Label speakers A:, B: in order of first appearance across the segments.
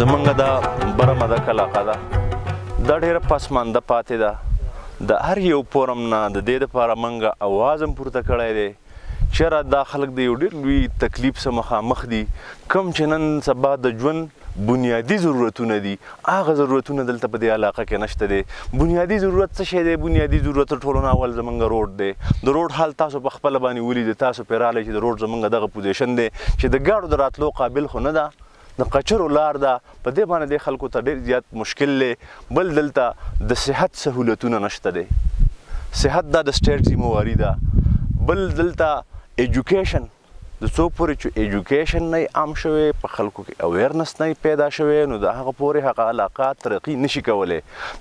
A: زمونږ دا برمه ده کلاقه ده دا ډېره پسمانده پاتې ده د هر یو پورم نه د دې لپاره منګه اوازم پورته کړی دی چېرې دا خلک د یو ډېر لوی تکلیف سره مخامخ دي، کوم چې نن سبا د ژوند بنیادي ضرورتونه دي، هغه ضرورتونه دلته په دې علاقه کې نشته دی. بنیادي ضرورت څه شی دی؟ بنیادي ضرورت تر ټولو نه اول زمونږ روډ دی. د روډ حال تاسو په خپله باندې ولید، تاسو پرې راغلئ چې د روډ زمونږ دغه پوزیشن دی چې د ګاډو د راتلو قابل خو نه ده. د قچرو لار ده په دې باندې د خلکو ته ډېر زیات مشکل دی بل دلته د صحت سهولتونه نشته دی صحت دا د سټیټ ذمہ واري ده بل دلته ایجوکیشن د څو پورې چې ایجوکیشن نه عام شوی په خلکو کې اویرنس نه پیدا شوی نو د هغه پورې هغه علاقه ترقی نشي کولای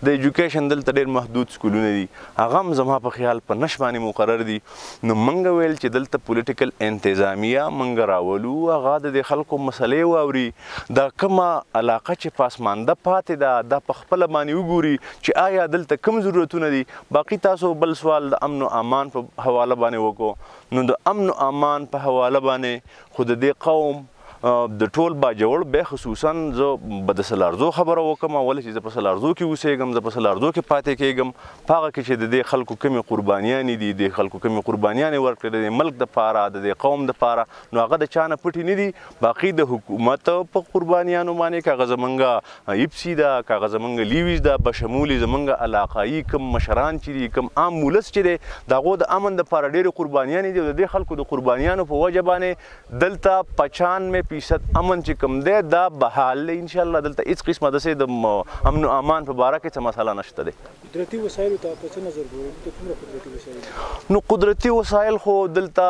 A: د ایجوکیشن دلته ډیر محدود سکولونه دي هغه هم زما په خیال په نشمانی مقرر دي نو مونږ ویل چې دلته پولیټیکل انتظامیه مونږ راولو هغه د دې خلکو مسلې واوري دا کومه علاقه چې پاسمانده پاتې ده دا په خپل باندې وګوري چې آیا دلته کوم ضرورتونه دي باقي تاسو بل سوال د امن او امان په حواله باندې وکړو نو د امن او امان په حواله باندې خو د دې قوم د ټول باجوړ به خصوصا زه به د سلارزو خبره وکم ولې چې زه په سلارزو کې اوسېږم زه په سلارزو کې پاتې کېږم په هغه کې چې د دې خلکو کمی قربانیانې دي د خلکو کمی قربانیانې ورکړې د ملک د پاره د دې قوم د پاره نو هغه د چانه پټي نه دي باقي د حکومت په قربانیانو باندې کاغه زمنګ ایپسی دا کاغه زمنګ لیویز دا بشمول زمنګ علاقائی کم مشران چې دي کم عام مولس چې دي داغو د امن د پاره ډېر قربانیانې دي د دې خلکو د قربانیانو په وجه باندې دلته پچانوې فیصد امن چې کوم دی دا بحال دی انشاءالله دلته هیڅ قسمه داسې د امن او امان په باره کې څه مسله نشته دی.
B: قدرتي وسایلو ته په څه نظر ګورئ؟ دلته څومره قدرتي وسایل دي؟
A: نو قدرتي وسایل خو دلته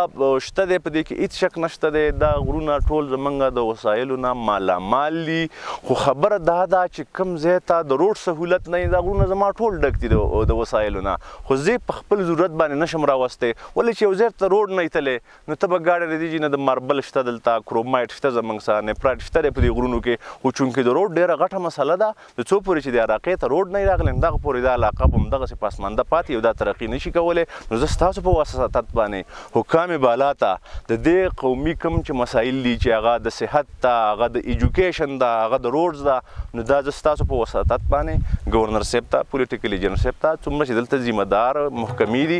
A: شته دی، په دې کې هیڅ شک نشته دی، دا غرونه ټول زمونږ د وسایلو نه مالامال دي، خو خبره دا ده چې کوم ځای ته د روډ سهولت نه وي، دا غرونه زما ټول ډک دي د وسایلو نه، خو زه یې په خپل ضرورت باندې نشم راوستی، ولې چې یو ځای ته روډ نه وي تللی نو ته به ګاډی ردی جی نه د ماربل شته دلته کرومایټ شته زمنګ سره نپرایټ شته دی په دې غرونو کې خو چونکې د روډ ډیره غټه مسله ده د څو پورې چې د عراقې ته روډ نه راغلی هم دغه پورې دا علاقه به هم دغه سي پاسمانده پاتې او دا ترقی نشي کولی نو زه ستاسو په واسطت باندې حکام بالا ته د دې قومي کوم چې مسائل دي چې هغه د صحت ده هغه د ایجوکیشن ده هغه د روډز ده نو دا زه ستاسو په واسطت باندې ګورنر صاحب ته پولیټیکل ایجنټ صاحب ته څومره چې دلته ذمہ دار محکمې دي